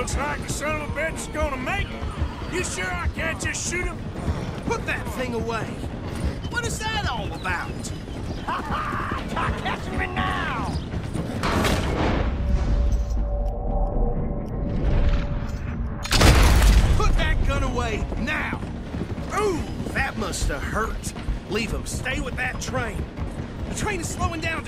Looks like the son of a bitch is gonna make it. You sure I can't just shoot him? Put that thing away. What is that all about? Ha ha! Catch me now! Put that gun away now! Ooh, that must have hurt. Leave him. Stay with that train. The train is slowing down to